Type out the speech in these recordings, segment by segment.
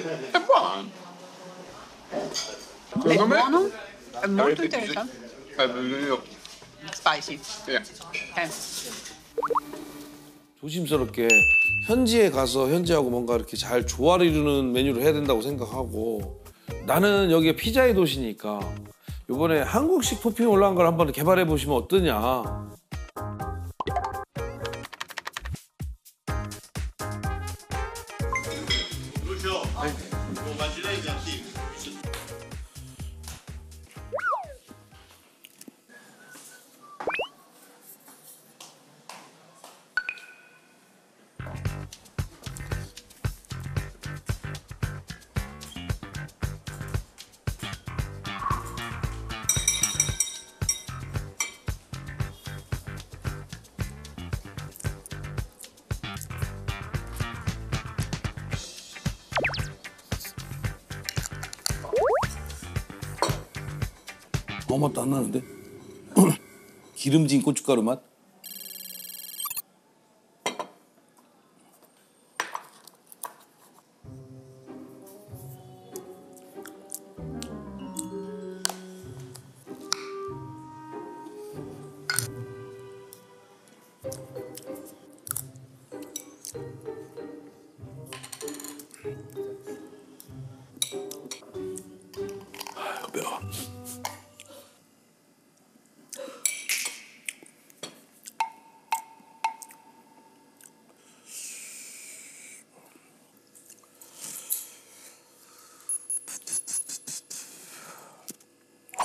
È buono. È Secondo me buono? È molto interessante. bisogno- io- Spicy. eh. Ok. 조심스럽게 현지에 가서 현지하고 뭔가 이렇게 잘 조화를 이루는 메뉴를 해야 된다고 생각하고 나는 여기가 피자의 도시니까 이번에 한국식 토핑 올라간 걸 한번 개발해 보시면 어떠냐. はい、もう間違いなし。 아무 맛도 안 나는데? 기름진 고춧가루 맛?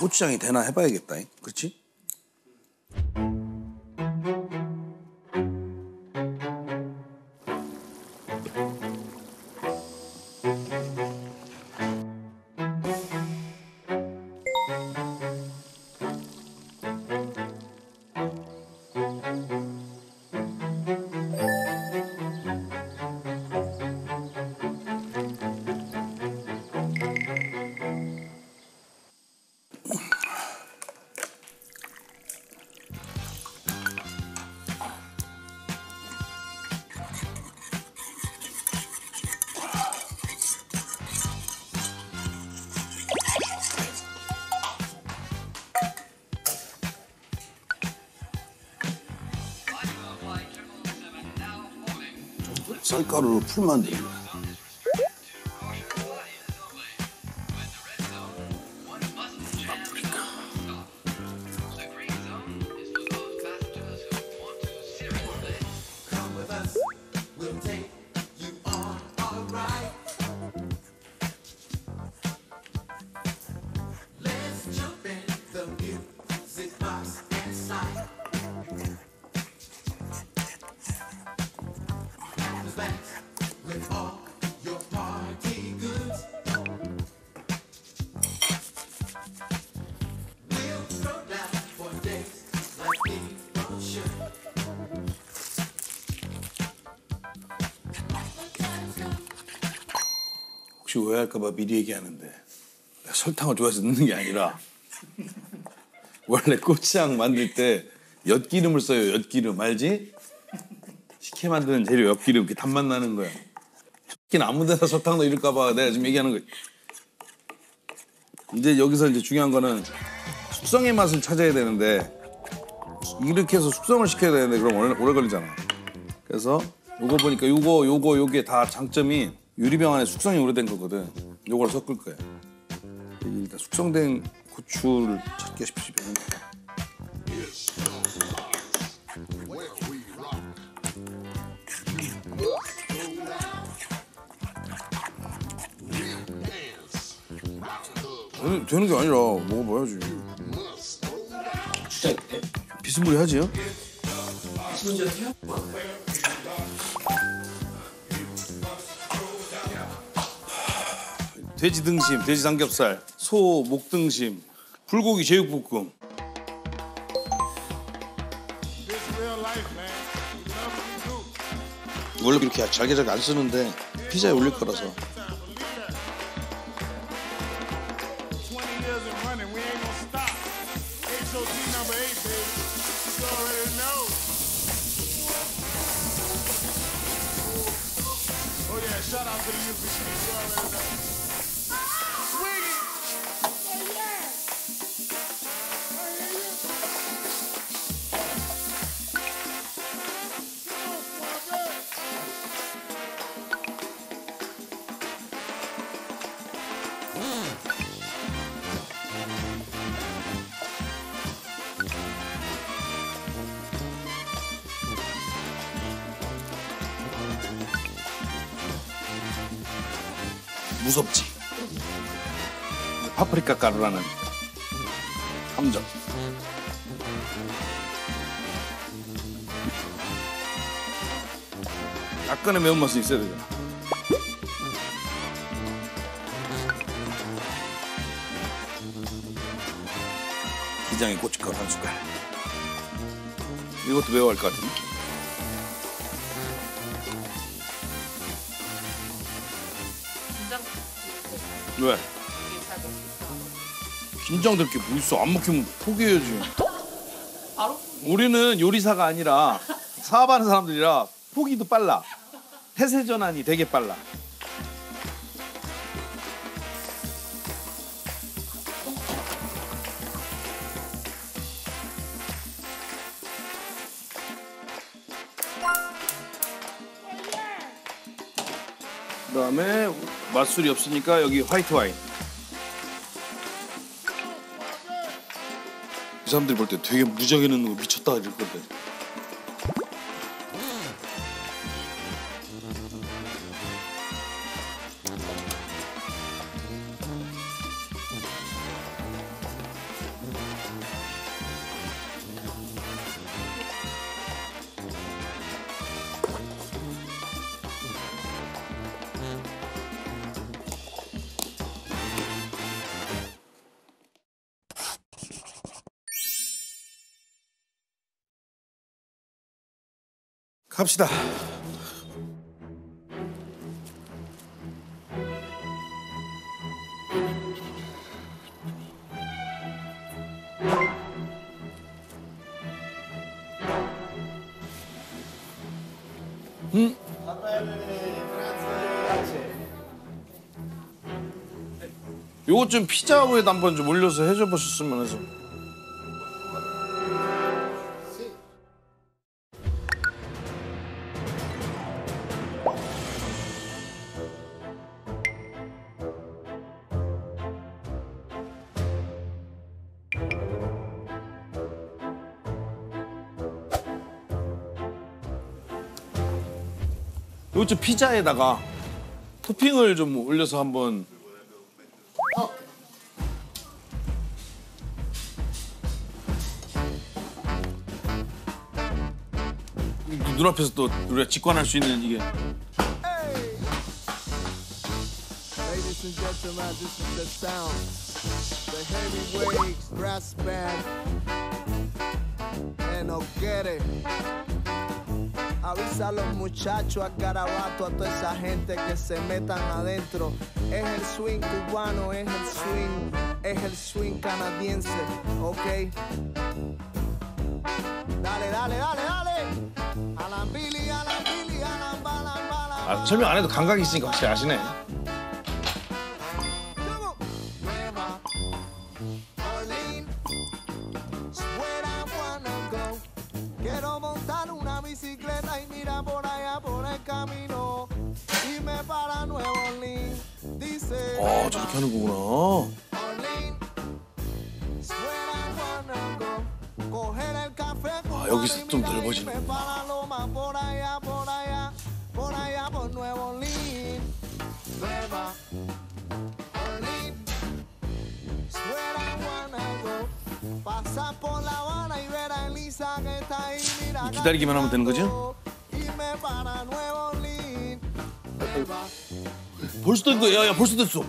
고추장이 되나 해봐야겠다. 그렇지? 쌀가루로 풀면 돼. 이거. 혹시 오해할까봐 미리 얘기하는데 설탕을 좋아해서 넣는 게 아니라 원래 고추장 만들 때 엿기름을 써요. 엿기름 알지? 식혜 만드는 재료 엿기름 그 단맛 나는 거야. 특히 아무데나 설탕 넣을까봐 내가 지금 얘기하는 거야. 이제 여기서 이제 중요한 거는 숙성의 맛을 찾아야 되는데 이렇게 해서 숙성을 시켜야 되는데 그럼 오래, 오래 걸리잖아. 그래서 요거 보니까 요거 요거 요게 다 장점이 유리병 안에 숙성이 오래된 거거든. 요걸 섞을 거야. 일단 숙성된 고추를 찾기 싶으시면 되는, 되는 게 아니라 먹어봐야지. 비스무리하지요? 돼지 등심, 돼지 삼겹살, 소 목 등심, 불고기 제육볶음. 원래 그렇게 잘게 잘게 안 쓰는데 피자에 올릴 거라서. 20 years and running, we 무섭지. 파프리카 가루라는 함정. 약간의 매운맛은 있어야 되잖아. 기장에 고춧가루 한 숟갈. 이것도 매워할 것 같은데. 왜? 긴장될 게 뭐 있어? 안 먹히면 포기해야지. 바로 우리는 요리사가 아니라 사업하는 사람들이라 포기도 빨라. 태세 전환이 되게 빨라. 그다음에 맛술이 없으니까 여기 화이트 와인. 이 사람들이 볼 때 되게 넣는 거 미쳤다 이럴 건데. 갑시다. 음. 요것 좀 피자 위에다 한번 좀 올려서 해줘 보셨으면 해서. 좀 피자에다가 토핑을 좀 올려서 한번. 눈앞에서 또 우리가 직관할 수 있는 이게 Avisa a los muchachos, a Carabato, a toda esa gente que se metan adentro. Es el swing cubano, es el swing, es el swing canadiense, ¿ok? Dale, dale, dale, dale. A la Billy, a la Billy, a la bala, bala. 아, 설명 안 해도 감각이 있으니까 확실히 아시네. Bicicleta y mira por allá por el camino. Y me para Nueva Orleans. Dice 아 저렇게 하는 거구나. 아, 여기서 좀 Marimina y 넓어지는 me para 기다리기만 하면 되는 거죠? para Nueva Orleans. Nueva 벌써 됐어. 야야 벌써.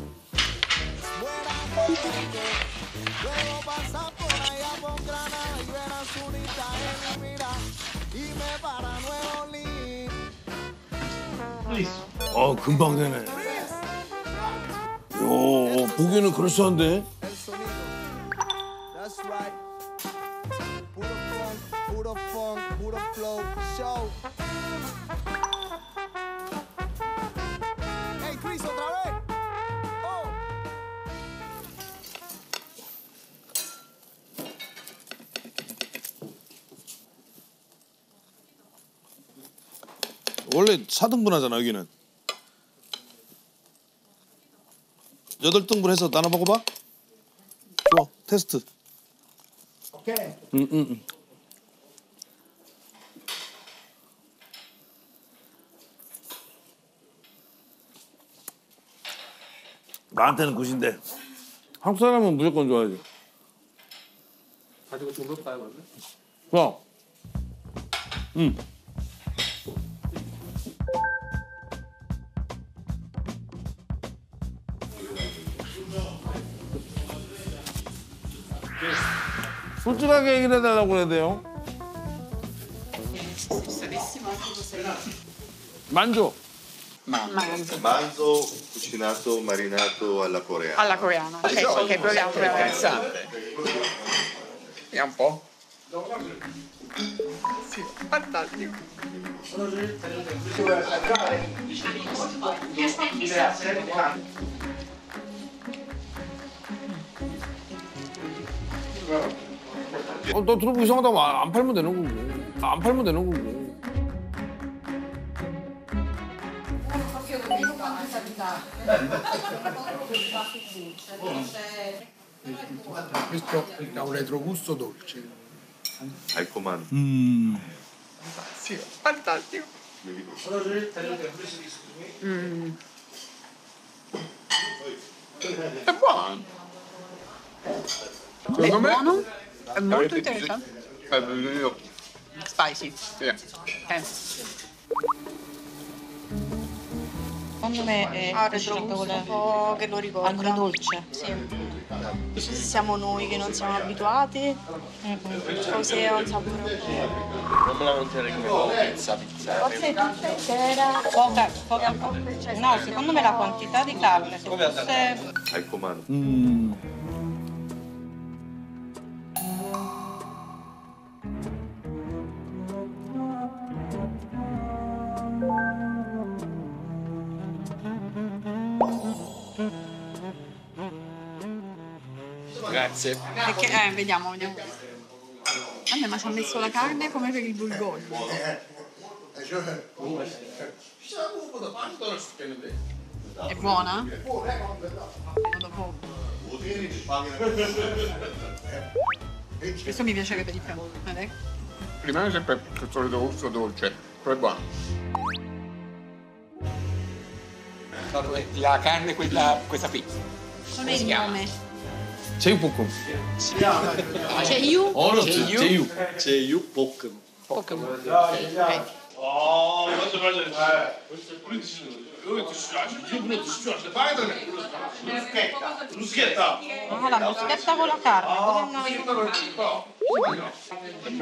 어 금방 되네. 요 보기에는 그럴싸한데. flow show. Hey, Chris, otra vez. Oh. 원래 4등분 하잖아 여기는 8등분 해서 나눠 먹어봐 좋아 테스트 오케이 응응응 나한테는 굿인데 한국 사람은 무조건 좋아하지. 가지고 중독사요 그러면? 좋아. 응. 솔직하게 얘기를 해달라고 그래야 돼요. 만조. Manzo cucinato, marinato alla coreana. Alla coreana. Ok, ok, proviamo, proviamo. Vediamo un po'. Sì, fantastico. 어, 너 들어보기 이상하다고 안 안 팔면 되는 거고. 안 팔면 되는 거고. Questo ha un retrogusto dolce. 달콤한 Sì, fantastico. È buono. È buono? È molto interessante. Eh, io- Spicy. sì. Eh. secondo me è ah, un po' che lo ricorda. Agrodolce. Sì. Non so se siamo noi che non siamo abituati mm -hmm. o se è un sapore. Non me la conterei come pizza, pizza. Forse c'era poca, poca, poca. No, secondo me la quantità di carne, se fosse... Ecco, comando. Mm. Grazie. Perché, eh, vediamo, vediamo. Vabbè, ma ci ha messo la carne come per il bulgone. È buona? Dopo. Questo mi piacerebbe di più. Vedete? Rimane sempre il solito gusto dolce, però è buono. La carne, quella, questa qui. Non è il nome. 제육볶음. Cioè io 어렵지. 제육. 제육볶음. ah, la bruschetta con la carne, con una...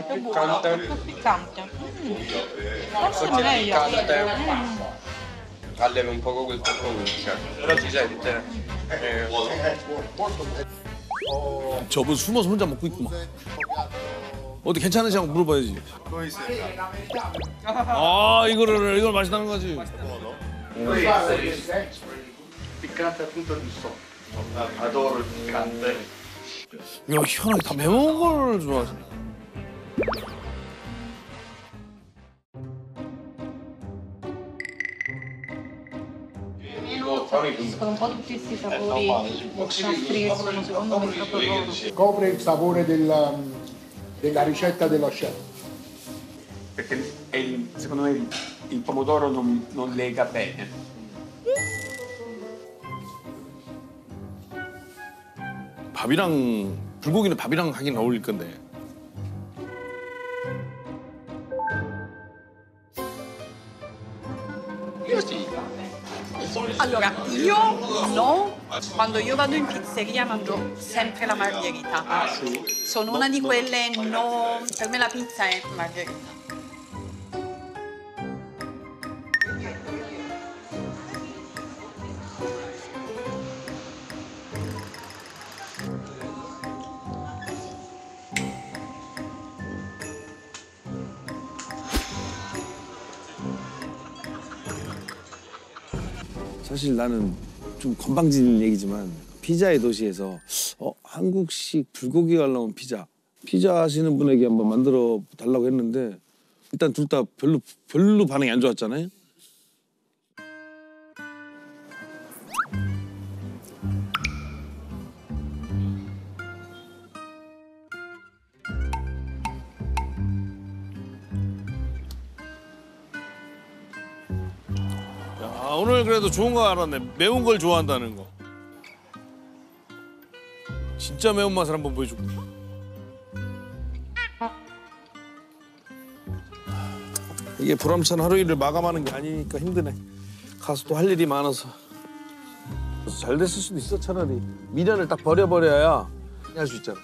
più buona, più piccante. Mm. Forse meglio. Mm. Alleva un poco quel comunque. Però si sente. Eh, 저분 숨어서 혼자 먹고 있구만. 어디 괜찮으시냐고 물어봐야지. 아 이거를 이걸 맛있다는 거지. 야 희한하게 다 매운 걸 좋아하시 네. Escono un po' tutti questi sapori che sono secondo me proprio loro. Copre il sapore del, della ricetta dello chef. Perché è il- secondo me il, il pomodoro non, non lega bene. 밥이랑 불고기는 밥이랑 하긴 어울릴 건데. Allora, io no, quando io vado in pizzeria mangio sempre la margherita. Sono una di quelle no, per me la pizza è margherita. 사실 나는 좀 건방진 얘기지만 피자의 도시에서 어 한국식 불고기가 나온 피자 피자 하시는 분에게 한번 만들어 달라고 했는데 일단 둘 다 별로 별로 반응이 안 좋았잖아요. 아 오늘 그래도 좋은 거 알았네. 매운 걸 좋아한다는 거. 진짜 매운 맛을 한번 보여줄게. 이게 보람찬 하루 일을 마감하는 게 아니니까 힘드네. 가서 또 할 일이 많아서. 잘 됐을 수도 있어 차라리. 미련을 딱 버려버려야 할 수 있잖아.